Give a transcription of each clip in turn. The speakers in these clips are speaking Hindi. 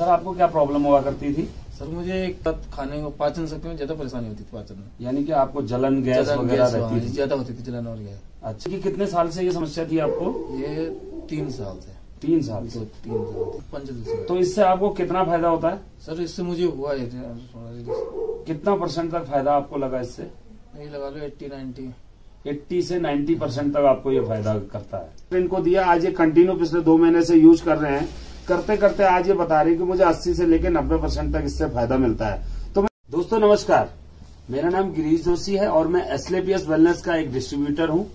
सर आपको क्या प्रॉब्लम हुआ करती थी? सर मुझे एक खाने को पाचन शक्ति में ज़्यादा परेशानी होती थी पाचन में। यानी कि आपको जलन गैस वगैरह रहती हाँ, थी। ज़्यादा होती थी जलन और गैस। अच्छा कि कितने साल से ये समस्या थी आपको? ये तीन साल से। तीन साल से? तीन साल से। पंचदशी तो इससे आपको कितना फ़ायदा होता है? सर इससे मुझे हुआ है कितना परसेंट तक फ़ायदा आपको लगा इससे? यही लगा लो एट्टी नाइन्टी 80 से 90 परसेंट तक आपको ये फ़ायदा करता है। इनको दिया आज ये कंटिन्यू पिछले दो महीने से यूज़ कर रहे हैं। करते करते आज ये बता रही कि मुझे 80 से लेकर 90 परसेंट तक इससे फ़ायदा मिलता है। तो मैं दोस्तों, नमस्कार। मेरा नाम गिरीश जोशी है और मैं एसलेपीएस वेलनेस का एक डिस्ट्रीब्यूटर हूँ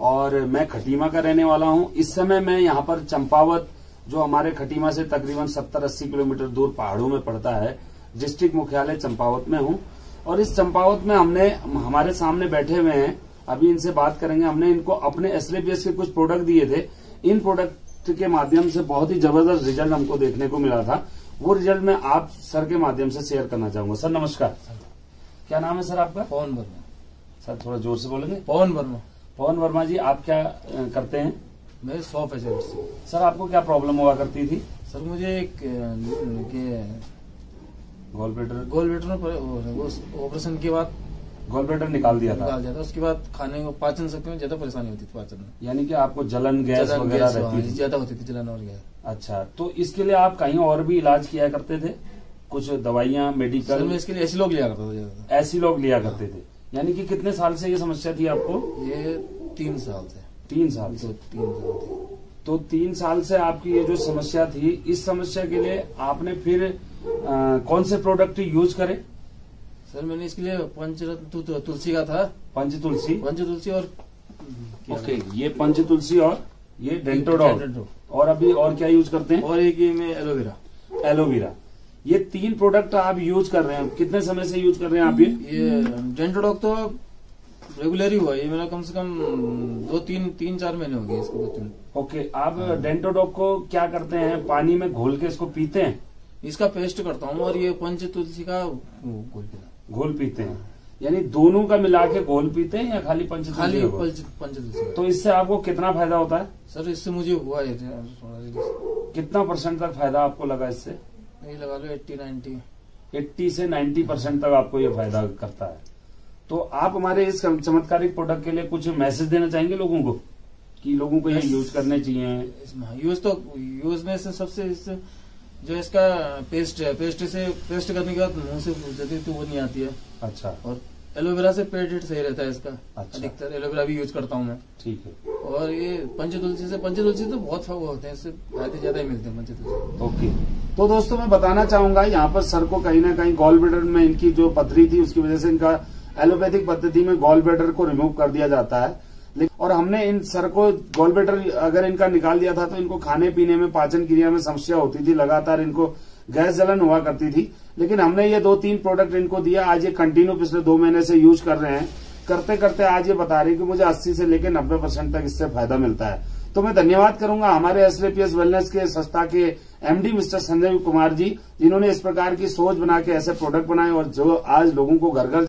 और मैं खटीमा का रहने वाला हूँ। इस समय मैं यहाँ पर चंपावत, जो हमारे खटीमा से तकरीबन 70-80 किलोमीटर दूर पहाड़ों में पड़ता है, डिस्ट्रिक्ट मुख्यालय चंपावत में हूँ। और इस चंपावत में हमने, हमारे सामने बैठे हुए हैं। अभी इनसे बात करेंगे। हमने इनको अपने एसलेपीएस के कुछ प्रोडक्ट दिए थे। इन प्रोडक्ट के माध्यम से बहुत ही ज़बरदस्त रिज़ल्ट हमको देखने को मिला था। वो रिज़ल्ट मैं आप सर के माध्यम से शेयर करना चाहूँगा। सर नमस्कार। क्या नाम है सर आपका? पवन वर्मा। सर थोड़ा ज़ोर से बोलेंगे। पवन वर्मा। पवन वर्मा जी आप क्या करते हैं? मेरे सौ से सर आपको क्या प्रॉब्लम हुआ करती थी? सर मुझे एक के गॉल ब्लेडर गोल में वो ऑपरेशन के बाद गॉल ब्लेडर निकाल दिया था। निकाल दिया था। उसके बाद खाने को पाचन शक्ति में ज़्यादा परेशानी होती थी पाचन में। यानी कि आपको जलन गैस वगैरह हाँ, रहती थी। ज़्यादा होती थी जलन और गैस। अच्छा तो इसके लिए आप कहीं और भी इलाज किया करते थे? कुछ दवाइयाँ मेडिकल मैं इसके लिए ऐसी लोग लिया करता था ऐसी लोग लिया करते थे। यानी कि कितने साल से ये समस्या थी आपको? ये तीन साल से। तीन साल से। तीन साल थे तो तीन साल से आपकी ये जो समस्या थी इस समस्या के लिए आपने फिर अ, कौन से प्रोडक्ट यूज़ करे? सर मैंने इसके लिए पंचरत्न तु- तुलसी का था। पंच तुलसी? पंच तुलसी और ओके ये पंच तुलसी और ये डेंटोडॉल। और अभी और क्या यूज़ करते हैं? और एक ये में एलोवेरा। एलोवेरा। ये तीन प्रोडक्ट आप यूज़ कर रहे हैं। कितने समय से यूज़ कर रहे हैं आप ये? ये डेंटोडॉक तो रेगुलर ही हुआ। ये मेरा कम से कम दो तीन तीन चार महीने हो गए इसको ओके आप डेंटोडॉक को क्या करते हैं? पानी में घोल के इसको पीते हैं? इसका पेस्ट करता हूँ और ये पंच तुलसी का घोल पीना घोल पीते हैं। यानी दोनों का मिला के घोल पीते हैं या खाली पंच खाली तुलसी पंच पंच तुलसी का तो इससे आपको कितना फ़ायदा होता है? सर इससे मुझे हुआ है कितना परसेंट तक फ़ायदा आपको लगा इससे? यही लगा लो एट्टी नाइन्टी 80 से 90 परसेंट तक आपको ये फ़ायदा करता है। तो आप हमारे इस चमत्कारिक प्रोडक्ट के लिए कुछ मैसेज देना चाहेंगे लोगों को? कि लोगों को ये यूज़ करने चाहिए। यूज़ तो यूज़ में से सबसे जो इसका पेस्ट है पेस्ट से पेस्ट करने के बाद मुँह से जल्दी तो वो नहीं आती है। अच्छा। और एलोवेरा से पेट सही रहता है इसका। अच्छा। अधिकतर एलोवेरा भी यूज़ करता हूँ मैं। ठीक है। और ये पंच तुलसी से पंच तुलसी तो बहुत वो होते हैं इससे फ़ायदे ज़्यादा ही मिलते हैं पंच तुलसी ओके। तो दोस्तों मैं बताना चाहूँगा यहाँ पर सर को कहीं ना कहीं गॉल ब्लेडर में इनकी जो पथरी थी उसकी वजह से इनका एलोपैथिक पद्धति में गॉल ब्लेडर को रिमूव कर दिया जाता है। और हमने इन सर को गॉल ब्लेडर अगर इनका निकाल दिया था तो इनको खाने पीने में, पाचन क्रिया में समस्या होती थी, लगातार इनको गैस जलन हुआ करती थी। लेकिन हमने ये दो तीन प्रोडक्ट इनको दिया, आज ये कंटिन्यू पिछले दो महीने से यूज़ कर रहे हैं। करते करते आज ये बता रही कि मुझे 80 से लेकर 90 परसेंट तक इससे फ़ायदा मिलता है। तो मैं धन्यवाद करूँगा हमारे एसलेपीएस वेलनेस के संस्था के एमडी मिस्टर संजय कुमार जी, जिन्होंने इस प्रकार की सोच बना के ऐसे प्रोडक्ट बनाए और जो आज लोगों को घर घर